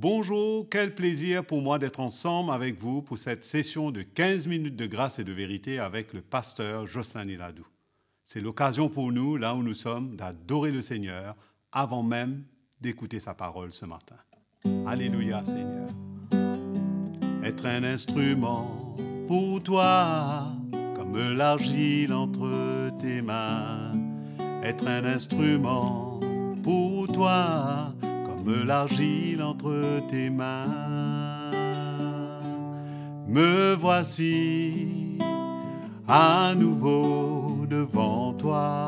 Bonjour, quel plaisir pour moi d'être ensemble avec vous pour cette session de 15 minutes de grâce et de vérité avec le pasteur Jocelyn Niladou. C'est l'occasion pour nous, là où nous sommes, d'adorer le Seigneur avant même d'écouter sa parole ce matin. Alléluia Seigneur. Être un instrument pour toi, comme l'argile entre tes mains. Être un instrument pour toi, comme l'argile entre tes mains. Me voici à nouveau devant toi.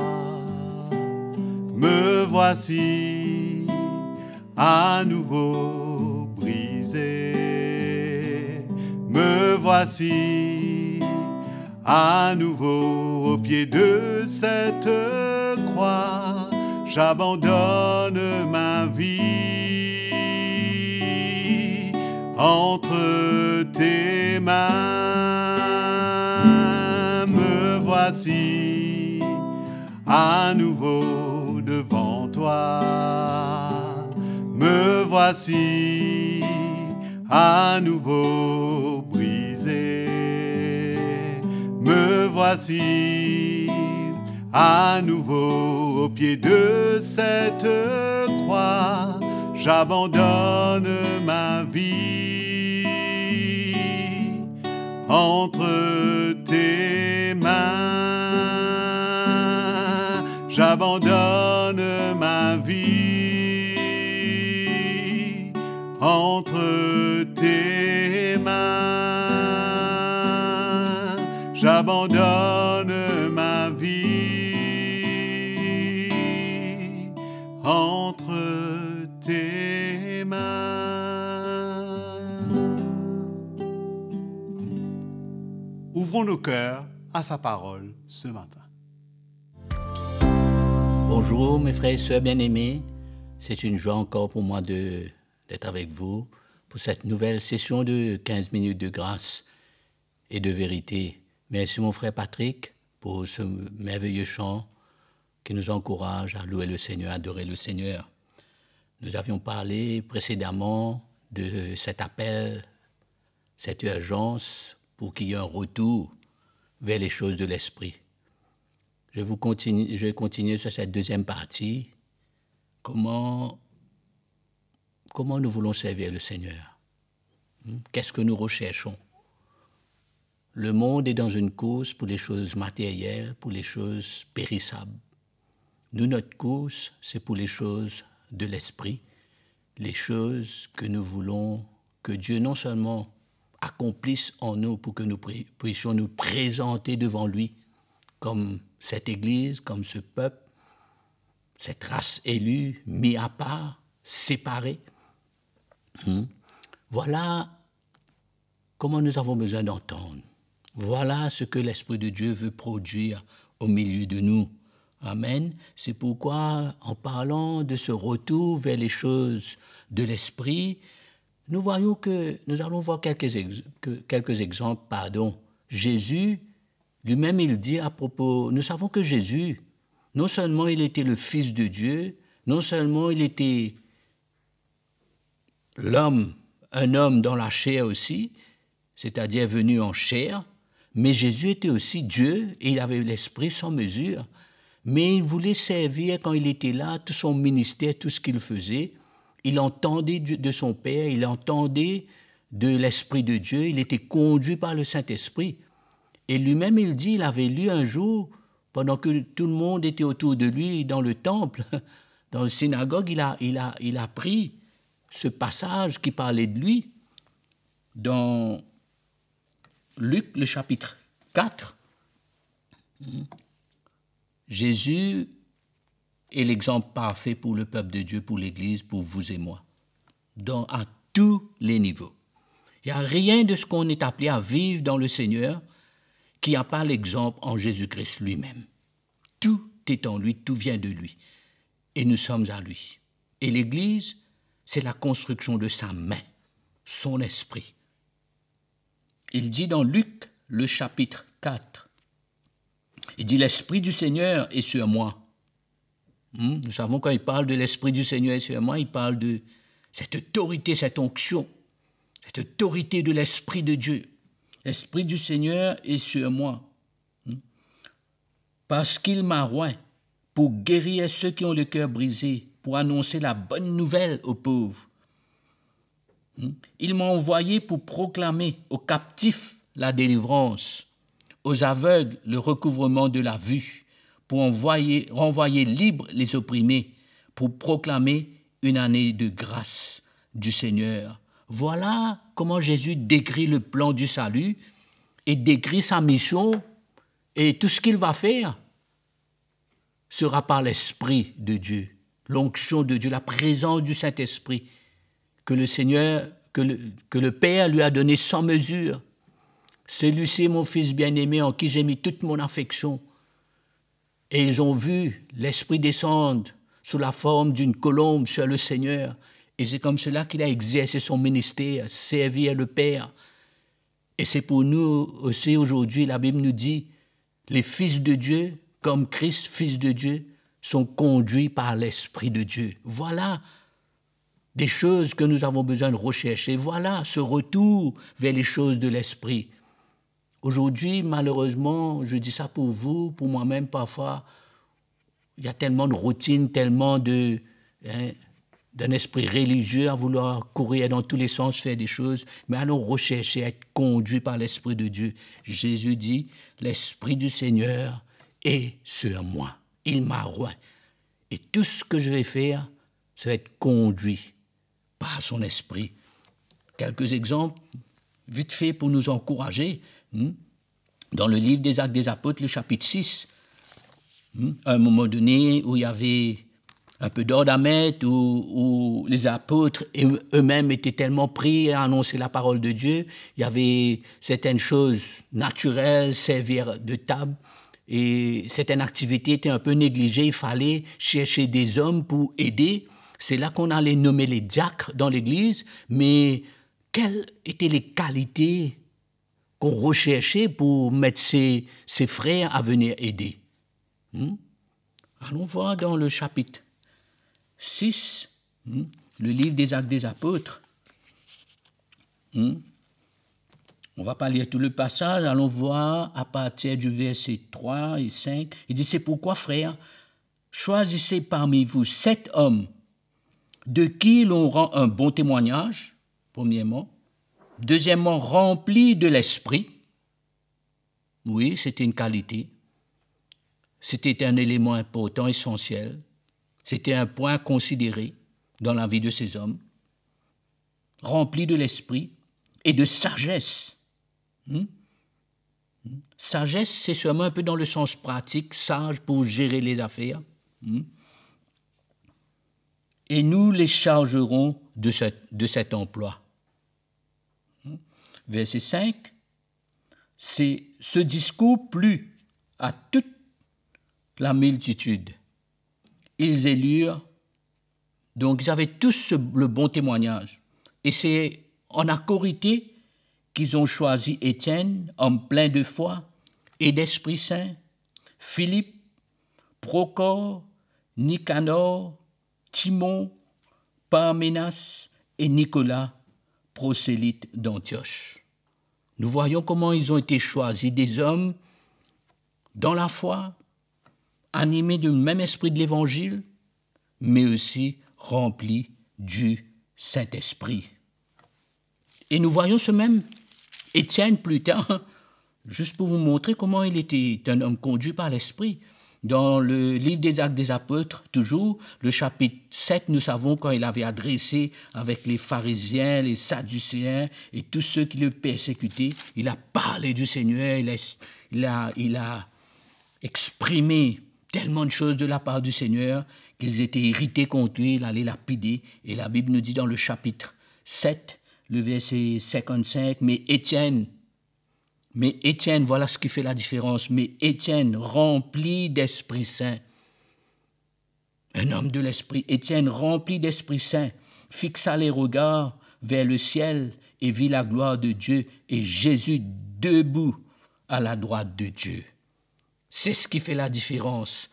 Me voici à nouveau brisé. Me voici à nouveau au pied de cette croix. J'abandonne ma vie entre tes mains. Me voici à nouveau devant toi. Me voici à nouveau brisé. Me voici à nouveau au pied de cette croix. J'abandonne ma vie entre tes mains. J'abandonne ma vie entre Nos cœurs à sa parole ce matin. Bonjour mes frères et sœurs bien-aimés, c'est une joie encore pour moi d'être avec vous pour cette nouvelle session de 15 minutes de grâce et de vérité. Merci mon frère Patrick pour ce merveilleux chant qui nous encourage à louer le Seigneur, à adorer le Seigneur. Nous avions parlé précédemment de cet appel, cette urgence pour qu'il y ait un retour vers les choses de l'esprit. Je, continue, vais continuer sur cette deuxième partie. Comment, comment nous voulons servir le Seigneur? Hmm? Qu'est-ce que nous recherchons? Le monde est dans une course pour les choses matérielles, pour les choses périssables. Nous, notre course, c'est pour les choses de l'esprit, les choses que nous voulons que Dieu non seulement accomplisse en nous pour que nous puissions nous présenter devant lui comme cette Église, comme ce peuple, cette race élue, mis à part, séparée. Hmm? Voilà comment nous avons besoin d'entendre. Voilà ce que l'Esprit de Dieu veut produire au milieu de nous. Amen. C'est pourquoi, en parlant de ce retour vers les choses de l'Esprit, nous voyons que nous allons voir quelques, quelques exemples. Pardon. Jésus, lui-même, il dit à propos, nous savons que Jésus, non seulement il était le Fils de Dieu, non seulement il était l'homme, un homme dans la chair aussi, c'est-à-dire venu en chair, mais Jésus était aussi Dieu et il avait l'esprit sans mesure. Mais il voulait servir quand il était là, tout son ministère, tout ce qu'il faisait. Il entendait de son Père, il entendait de l'Esprit de Dieu, il était conduit par le Saint-Esprit. Et lui-même, il dit, il avait lu un jour, pendant que tout le monde était autour de lui dans le temple, dans le synagogue, il a, il a, il a pris ce passage qui parlait de lui dans Luc, le chapitre 4. Jésus est l'exemple parfait pour le peuple de Dieu, pour l'Église, pour vous et moi, dans, à tous les niveaux. Il n'y a rien de ce qu'on est appelé à vivre dans le Seigneur qui n'a pas l'exemple en Jésus-Christ lui-même. Tout est en lui, tout vient de lui. Et nous sommes à lui. Et l'Église, c'est la construction de sa main, son esprit. Il dit dans Luc, le chapitre 4, il dit, l'Esprit du Seigneur est sur moi. Hmm, Nous savons quand il parle de l'Esprit du Seigneur sur moi, il parle de cette autorité, cette onction, cette autorité de l'Esprit de Dieu. L'Esprit du Seigneur est sur moi. Hmm? Parce qu'il m'a roi pour guérir ceux qui ont le cœur brisé, pour annoncer la bonne nouvelle aux pauvres. Hmm? Il m'a envoyé pour proclamer aux captifs la délivrance, aux aveugles le recouvrement de la vue, pour envoyer, renvoyer libres les opprimés, pour proclamer une année de grâce du Seigneur. Voilà comment Jésus décrit le plan du salut et décrit sa mission et tout ce qu'il va faire sera par l'Esprit de Dieu, l'onction de Dieu, la présence du Saint-Esprit que le Seigneur, que le, que le Père lui a donné sans mesure. Celui-ci, mon Fils bien-aimé, en qui j'ai mis toute mon affection. Et ils ont vu l'Esprit descendre sous la forme d'une colombe sur le Seigneur. Et c'est comme cela qu'il a exercé son ministère, servir le Père. Et c'est pour nous aussi aujourd'hui, la Bible nous dit, les fils de Dieu, comme Christ, fils de Dieu, sont conduits par l'Esprit de Dieu. Voilà des choses que nous avons besoin de rechercher. Voilà ce retour vers les choses de l'Esprit. Aujourd'hui, malheureusement, je dis ça pour vous, pour moi-même parfois, il y a tellement de routine, tellement de, hein, d'un esprit religieux à vouloir courir dans tous les sens, faire des choses, mais allons rechercher être conduits par l'Esprit de Dieu. Jésus dit, l'Esprit du Seigneur est sur moi. Il m'a roi. Et tout ce que je vais faire, ça va être conduit par son Esprit. Quelques exemples, vite fait pour nous encourager. Hmm? Dans le livre des Actes des Apôtres, le chapitre 6, Hmm? à un moment donné où il y avait un peu d'ordre à mettre, où, les apôtres eux-mêmes étaient tellement pris à annoncer la parole de Dieu. Il y avait certaines choses naturelles, servir de table, et certaines activités étaient un peu négligées. Il fallait chercher des hommes pour aider. C'est là qu'on allait nommer les diacres dans l'Église, mais quelles étaient les qualités qu'on recherchait pour mettre ses frères à venir aider Hmm? Allons voir dans le chapitre 6, hmm, le livre des actes des apôtres. Hmm? On va pas lire tout le passage, allons voir à partir du verset 3 et 5. Il dit, c'est pourquoi, frère, choisissez parmi vous sept hommes de qui l'on rend un bon témoignage, premièrement. Deuxièmement, remplis de l'esprit. Oui, c'était une qualité. C'était un élément important, essentiel. C'était un point considéré dans la vie de ces hommes, remplis de l'esprit et de sagesse. Hmm? Hmm? Sagesse, c'est seulement un peu dans le sens pratique, sage pour gérer les affaires. Hmm? Et nous les chargerons de cet emploi. Verset 5, c'est ce discours plut à toute la multitude. Ils élurent, donc ils avaient tous le bon témoignage. Et c'est en accorité qu'ils ont choisi Étienne, homme plein de foi et d'Esprit Saint, Philippe, Procor, Nicanor, Timon, Parménas et Nicolas, prosélyte d'Antioche. Nous voyons comment ils ont été choisis, des hommes dans la foi, animés du même esprit de l'Évangile, mais aussi remplis du Saint-Esprit. Et nous voyons ce même Étienne plus tard, juste pour vous montrer comment il était un homme conduit par l'Esprit. Dans le livre des Actes des Apôtres, toujours, le chapitre 7, nous savons quand il avait adressé avec les pharisiens, les sadducéens et tous ceux qui le persécutaient, il a parlé du Seigneur, il a, exprimé tellement de choses de la part du Seigneur qu'ils étaient irrités contre lui, il allait lapider. Et la Bible nous dit dans le chapitre 7, le verset 55, mais Étienne, mais Étienne, voilà ce qui fait la différence, mais Étienne, rempli d'Esprit Saint, un homme de l'Esprit, Étienne, rempli d'Esprit Saint, fixa les regards vers le ciel et vit la gloire de Dieu et Jésus debout à la droite de Dieu. C'est ce qui fait la différence.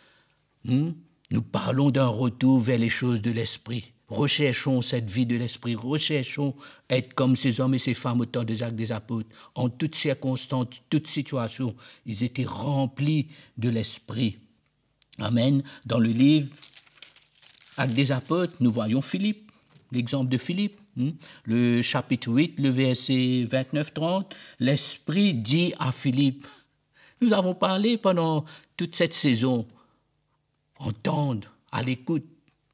Hmm? Nous parlons d'un retour vers les choses de l'esprit, Recherchons cette vie de l'esprit, recherchons être comme ces hommes et ces femmes au temps des actes des apôtres. En toutes circonstances, toutes situations, ils étaient remplis de l'esprit. Amen. Dans le livre Actes des apôtres, nous voyons Philippe, l'exemple de Philippe. Hmm? Le chapitre 8, le verset 29-30, l'Esprit dit à Philippe, nous avons parlé pendant toute cette saison, entendre, à l'écoute,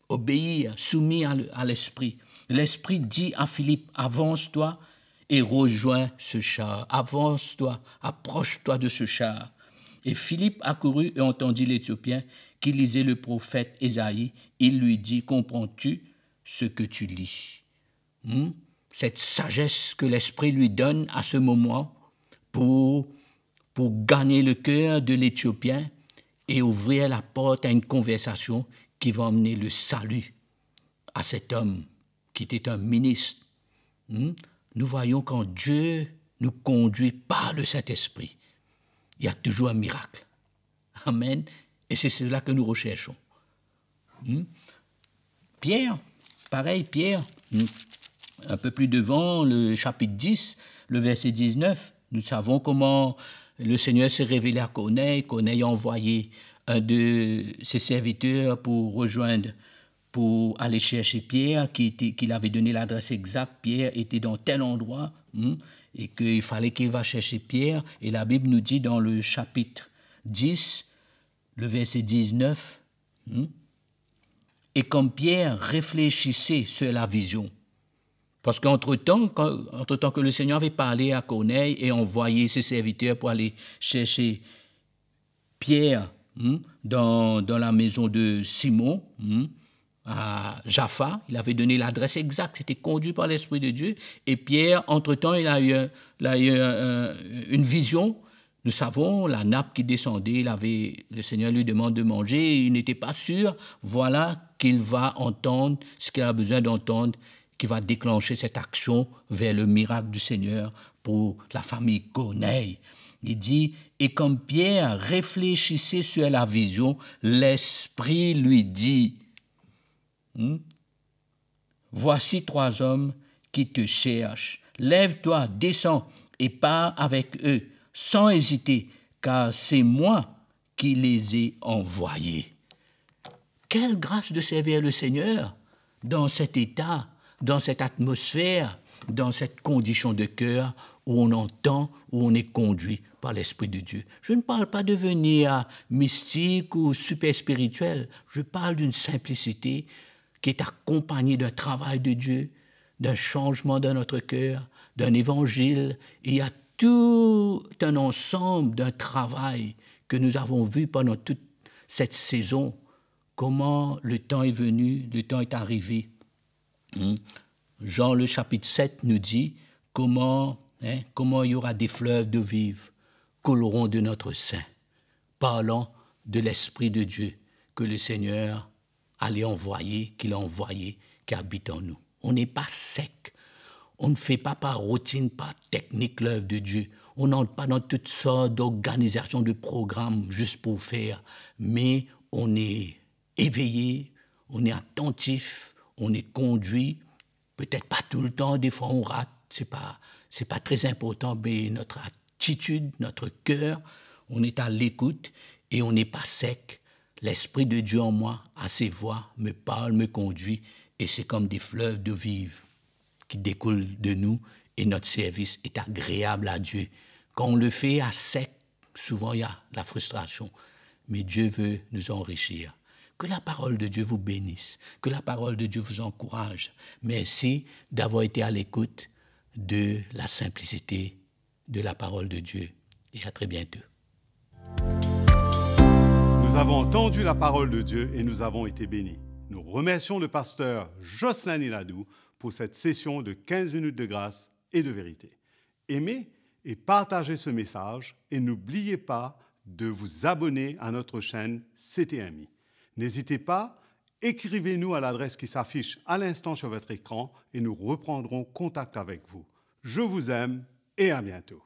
obéir, soumis à l'Esprit. L'Esprit dit à Philippe, avance-toi et rejoins ce char, avance-toi, approche-toi de ce char. Et Philippe accourut et entendit l'Éthiopien qui lisait le prophète Ésaïe. Il lui dit, comprends-tu ce que tu lis? Hmm? Cette sagesse que l'Esprit lui donne à ce moment pour, pour gagner le cœur de l'Éthiopien et ouvrir la porte à une conversation qui va emmener le salut à cet homme qui était un ministre. Hmm? Nous voyons quand Dieu nous conduit par le Saint-Esprit, il y a toujours un miracle. Amen. Et c'est cela que nous recherchons. Hmm? Pierre, pareil, Pierre, hmm? un peu plus devant le chapitre 10, le verset 19, nous savons comment le Seigneur s'est révélé à Corneille. Corneille a envoyé de ses serviteurs pour rejoindre, pour aller chercher Pierre, qui, était, avait donné l'adresse exacte. Pierre était dans tel endroit, hmm, et qu'il fallait qu'il va chercher Pierre. Et la Bible nous dit dans le chapitre 10, le verset 19, hmm, et comme Pierre réfléchissait sur la vision, parce qu'entre-temps, entre-temps que le Seigneur avait parlé à Corneille et envoyé ses serviteurs pour aller chercher Pierre Hmm, dans, dans, la maison de Simon, hmm, à Jaffa. Il avait donné l'adresse exacte, c'était conduit par l'Esprit de Dieu. Et Pierre, entre-temps, il a eu, une vision. Nous savons, la nappe qui descendait, il avait, le Seigneur lui demande de manger, il n'était pas sûr. Voilà qu'il va entendre ce qu'il a besoin d'entendre, qui va déclencher cette action vers le miracle du Seigneur pour la famille Corneille. Il dit, et comme Pierre réfléchissait sur la vision, l'Esprit lui dit, hmm, Voici trois hommes qui te cherchent. Lève-toi, descends et pars avec eux, sans hésiter, car c'est moi qui les ai envoyés. Quelle grâce de servir le Seigneur dans cet état, dans cette atmosphère, dans cette condition de cœur où on entend, où on est conduit l'Esprit de Dieu. Je ne parle pas de venir mystique ou super spirituel, je parle d'une simplicité qui est accompagnée d'un travail de Dieu, d'un changement dans notre cœur, d'un évangile. il y a tout un ensemble d'un travail que nous avons vu pendant toute cette saison, comment le temps est venu, le temps est arrivé. Hmm? Jean le chapitre 7 nous dit comment, hein, comment il y aura des fleuves de vive couleront de notre sein, parlant de l'Esprit de Dieu que le Seigneur allait envoyer, qu'il a envoyé, qui habite en nous. On n'est pas sec. On ne fait pas par routine, par technique l'œuvre de Dieu. On n'entre pas dans toutes sortes d'organisations, de programmes juste pour faire, mais on est éveillé, on est attentif, on est conduit Peut-être pas tout le temps, des fois on rate, c'est pas, pas très important, mais notre notre cœur, on est à l'écoute et on n'est pas sec. L'Esprit de Dieu en moi, à ses voix, me parle, me conduit, et c'est comme des fleuves de vive qui découlent de nous, et notre service est agréable à Dieu. Quand on le fait à sec, souvent il y a la frustration, mais Dieu veut nous enrichir. Que la parole de Dieu vous bénisse, que la parole de Dieu vous encourage. Merci d'avoir été à l'écoute de la simplicité de la parole de Dieu. Et à très bientôt. Nous avons entendu la parole de Dieu et nous avons été bénis. Nous remercions le pasteur Jocelyn Iladou pour cette session de 15 minutes de grâce et de vérité. Aimez et partagez ce message et n'oubliez pas de vous abonner à notre chaîne CTMI. N'hésitez pas, écrivez-nous à l'adresse qui s'affiche à l'instant sur votre écran et nous reprendrons contact avec vous. Je vous aime et à bientôt.